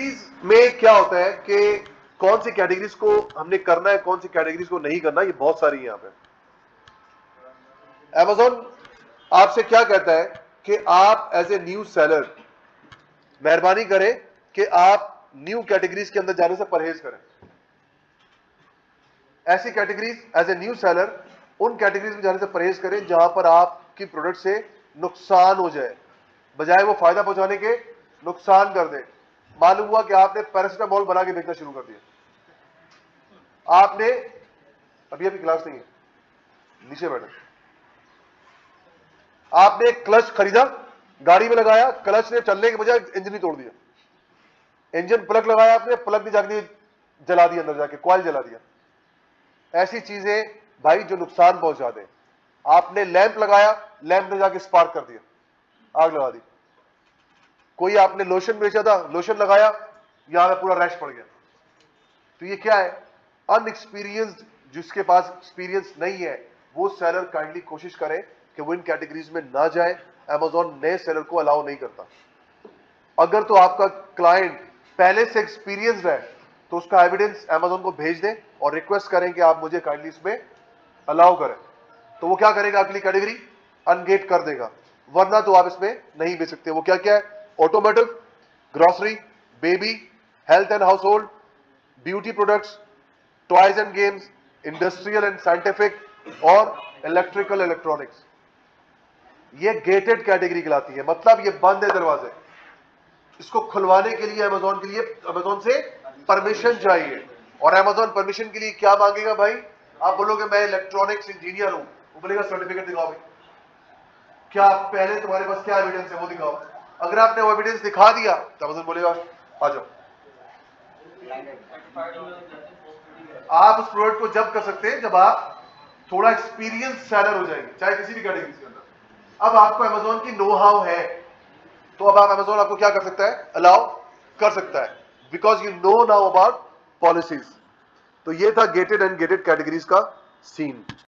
Categories में क्या होता है कि कौन सी कैटेगरीज को हमने करना है, कौन सी कैटेगरीज को नहीं करना, ये बहुत सारी यहाँ पे। एमेजोन आपसे क्या कहता है कि आप एज ए न्यू सेलर मेहरबानी करें कि आप न्यू कैटेगरीज के अंदर जाने से परहेज करें। ऐसी categories as a new seller उन कैटेगरीज में जाने से परहेज करें जहाँ पर आपकी प्रोडक्ट से नुकसान हो जाए, बजाय वो फ़ायदा पहुँचाने के, नुकसान कर दे। मालूम हुआ कि आपने पैरासिटामोल बना के बेचना शुरू कर दिया। आपने, अभी अभी क्लास नहीं है, नीचे बैठे। आपने क्लच खरीदा, गाड़ी में लगाया, क्लच ने चलने के बजाय इंजन ही तोड़ दिया। इंजन प्लग लगाया आपने, प्लग ने जाके जला दिया अंदर जाके कॉइल जला दिया। ऐसी चीज़ें भाई जो नुकसान पहुँचा दे। आपने लैंप लगाया, लैंप ने जाके स्पार्क कर दिया। आग लगा दी। कोई आपने लोशन बेचा था लोशन लगाया, यहाँ पे पूरा रैश पड़ गया। तो ये क्या है? अनएक्सपीरियंस्ड जिसके पास एक्सपीरियंस नहीं है, वो सेलर काइंडली कोशिश करे कि वो इन कैटेगरीज में ना जाए। अमेजोन नए सेलर को अलाउ नहीं करता। अगर तो आपका क्लाइंट पहले से एक्सपीरियंस है तो उसका एविडेंस अमेजोन को भेज दें और रिक्वेस्ट करें कि आप मुझे काइंडली इसमें अलाउ करें। तो वो क्या करेगा अगली कैटेगरी अनगेट कर देगा। वरना तो आप इसमें नहीं बेच सकते। वो क्या क्या है? Automotive grocery baby health and household beauty products toys and games industrial and scientific और इलेक्ट्रिकल इलेक्ट्रॉनिक्स ये गेटेड कैटेगरी कहलाती है। मतलब ये बंद है दरवाजे। इसको खुलवाने के लिए अमेजोन के लिए अमेजोन से परमिशन चाहिए। और अमेजोन परमिशन के लिए क्या मांगेगा भाई? आप बोलोगे, मैं इलेक्ट्रॉनिक्स इंजीनियर हूँ। वो बोलेगा सर्टिफिकेट दिखाओ भाई। क्या, पहले तुम्हारे पास क्या एविडेंस है वो दिखाओ। अगर आपने वो एविडेंस दिखा दिया तो अमेजोन बोलेगा, आ जाओ। आप उस प्रोडक्ट को जब कर सकते हैं, जब आप थोड़ा एक्सपीरियंस सेलर हो जाएँगे, चाहे किसी भी कैटेगरी के अंदर अब आपको अमेजोन की नो हाउ है तो अब आप अमेजोन आपको क्या कर सकता है? अलाउ कर सकता है। Because you know now about policies तो ये था गेटेड एंड गेटेड कैटेगरीज का सीन